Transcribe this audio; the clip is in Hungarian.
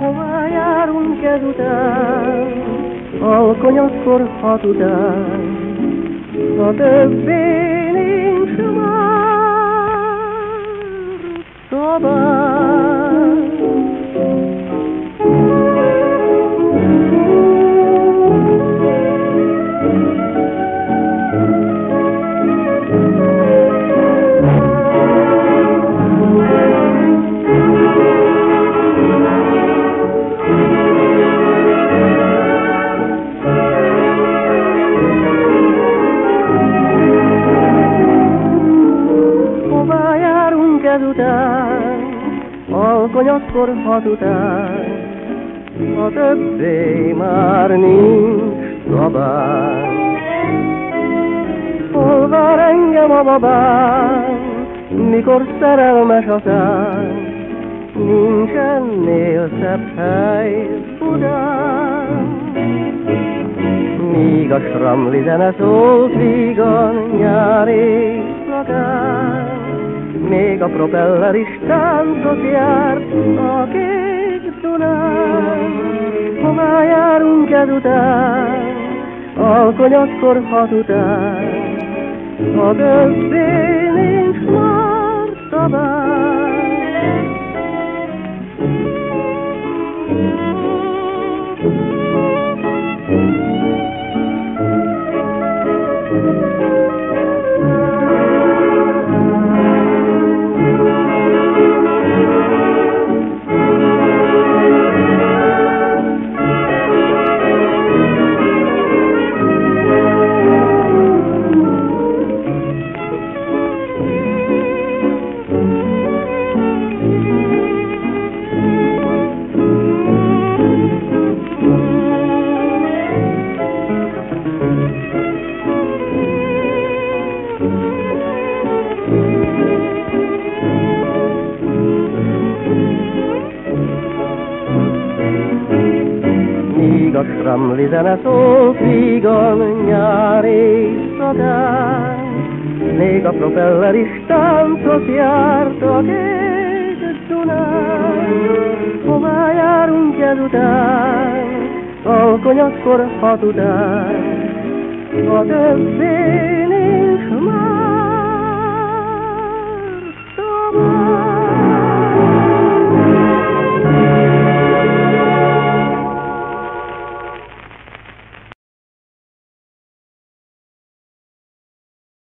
Hová járunk ezután, alkonyatkor hat után, ha többé ezután, alkonyatkor hat után, ha többé már nincs szabály. Hol vár engem a babám, mikor szerelmes a szám, nincs ennél szebb hely Budán. Míg a sramli zene szólt vígan nyári szakán, még a propeller is táncot járt a kék Dunán. Hová járunk ezután, alkonyatkor hat után, ha többé A sramli zene szólt vígan nyár éjszakán, még a propeller is táncot járt a kék Dunán. Hová járunk ezután, alkonyatkor hat után, ha többé